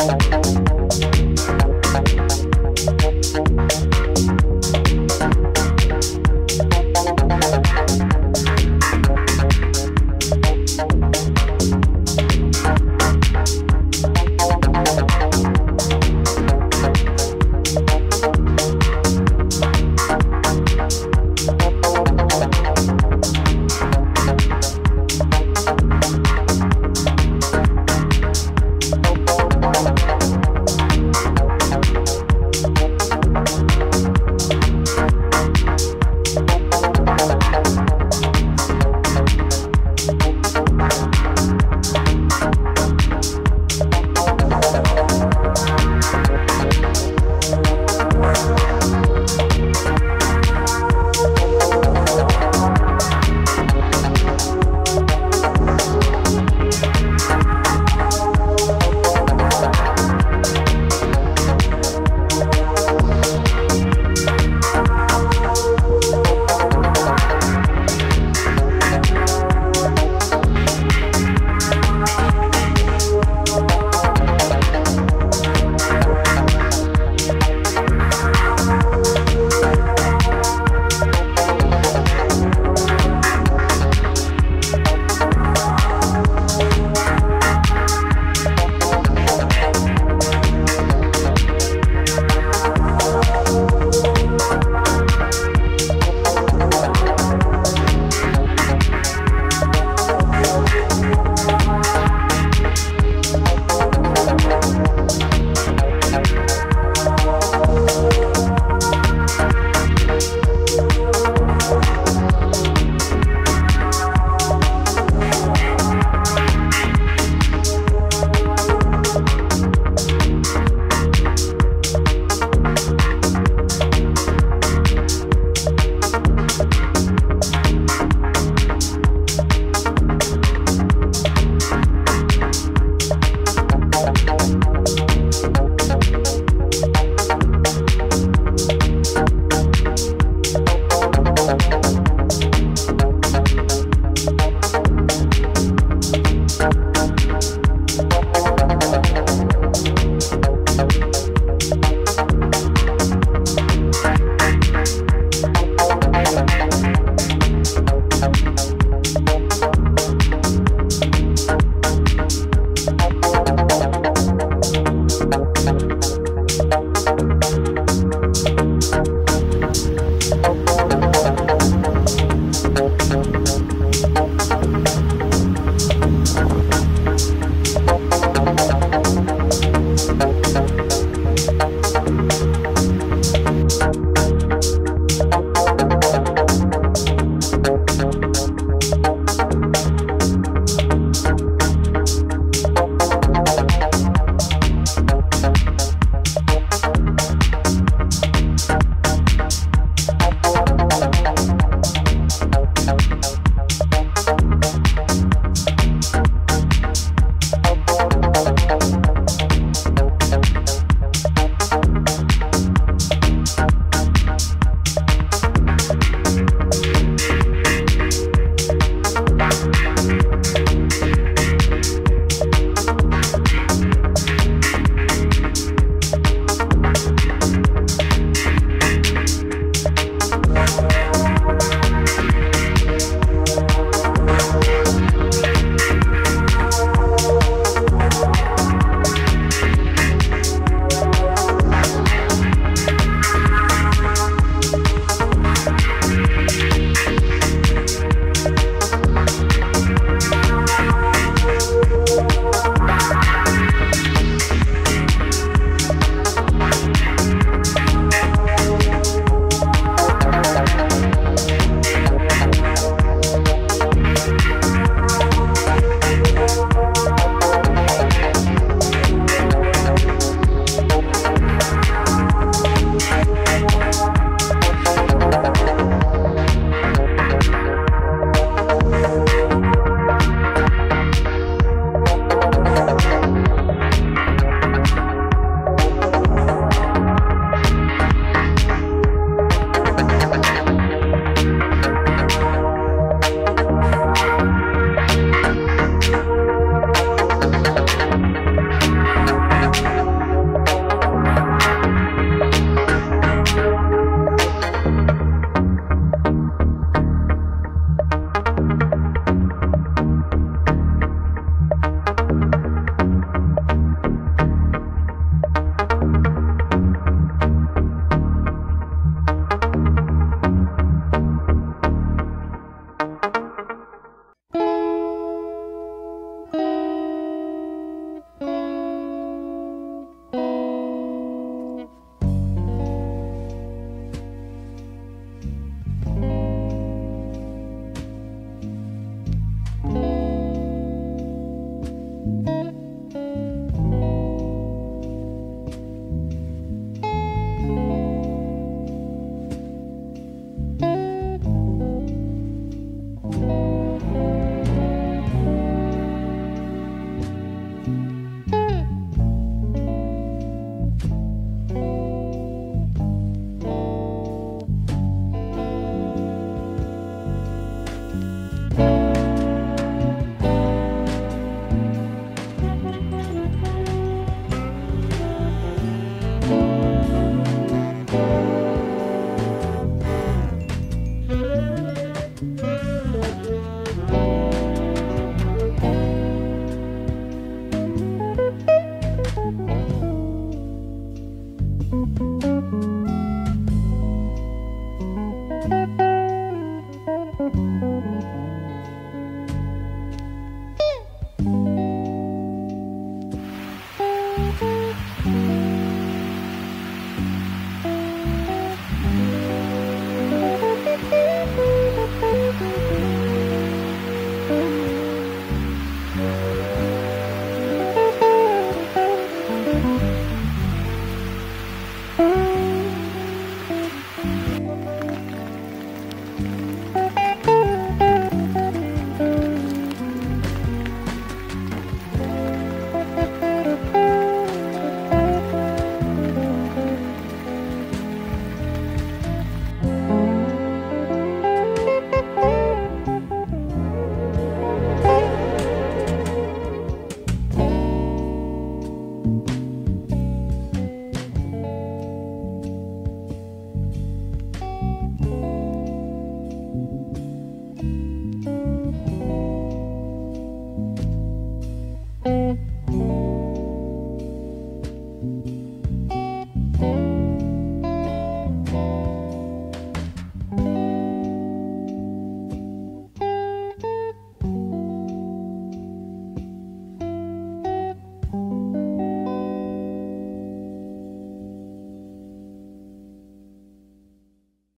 Música